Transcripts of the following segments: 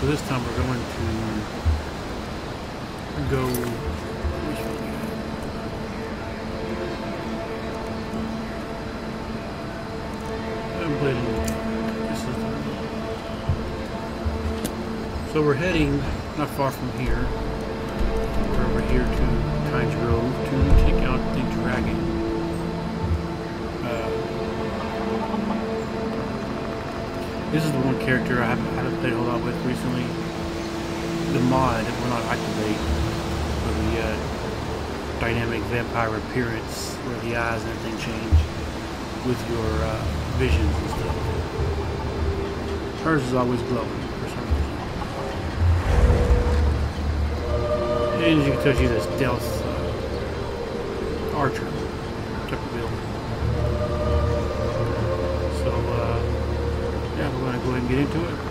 so this time we're going to go. I'm So we're heading not far from here. We're over here to Kynesgrove to take out the dragon. This is the one character I haven't had to play a whole lot with recently. The mod will not activate for the uh, dynamic vampire appearance where the eyes and everything change with your uh, visions and stuff. Hers is always glowing for some reason. And as you can tell, she's a stealth uh, archer go ahead and get into it.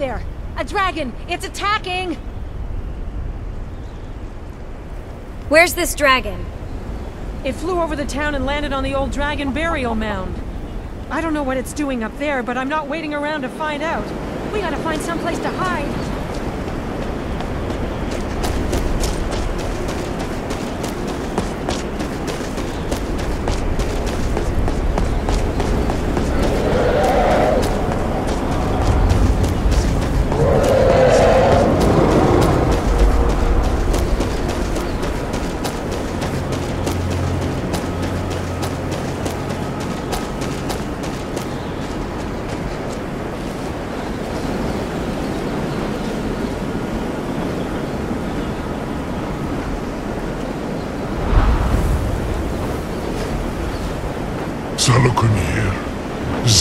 There. A dragon, it's attacking. Where's this dragon? It flew over the town and landed on the old dragon burial mound. I don't know what it's doing up there, but I'm not waiting around to find out. We gotta find someplace to hide.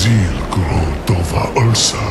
Circul Tova Ulsa.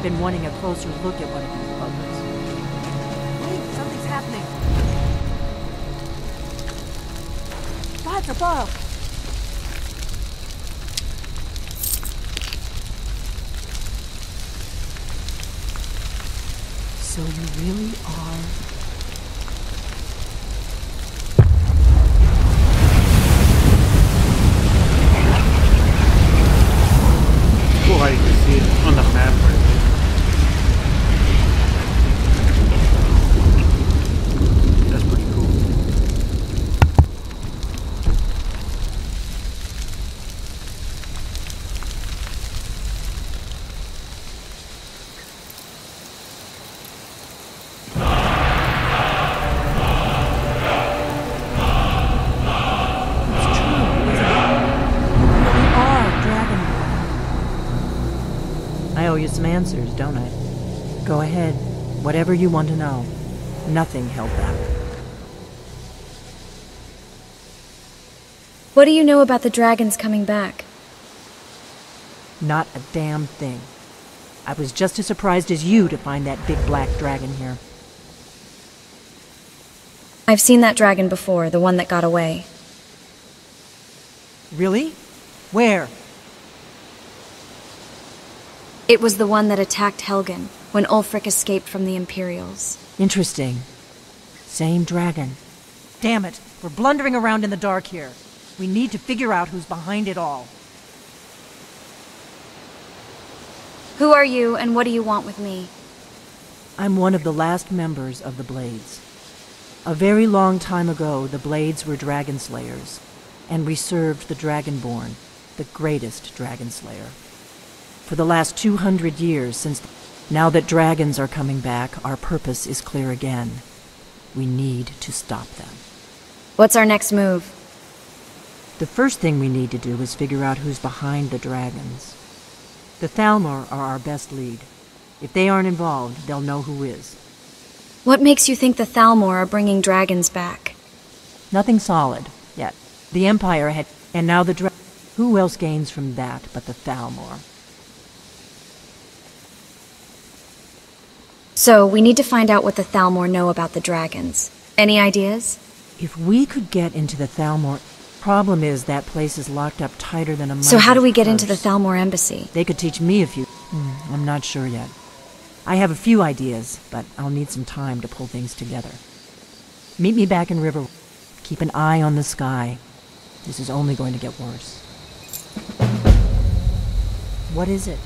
I've been wanting a closer look at one of these buggers. Wait, something's happening. Gods above! So you really are some answers, don't I? Go ahead. Whatever you want to know. Nothing held back. What do you know about the dragons coming back? Not a damn thing. I was just as surprised as you to find that big black dragon here. I've seen that dragon before, the one that got away. Really? Where? It was the one that attacked Helgen when Ulfric escaped from the Imperials. Interesting. Same dragon. Damn it, we're blundering around in the dark here. We need to figure out who's behind it all. Who are you and what do you want with me? I'm one of the last members of the Blades. A very long time ago, the Blades were dragon slayers, and we served the Dragonborn, the greatest dragon slayer. For the last 200 years since now that dragons are coming back, our purpose is clear again. We need to stop them. What's our next move? The first thing we need to do is figure out who's behind the dragons. The Thalmor are our best lead. If they aren't involved, they'll know who is. What makes you think the Thalmor are bringing dragons back? Nothing solid yet. The Empire had, and now the dra- Who else gains from that but the Thalmor? So, we need to find out what the Thalmor know about the dragons. Any ideas? If we could get into the Thalmor, problem is that place is locked up tighter than a. So, how do we get into the. Thalmor embassy? They could teach me a few. Hmm, I'm not sure yet. I have a few ideas, but I'll need some time to pull things together. Meet me back in River. Keep an eye on the sky. This is only going to get worse. What is it?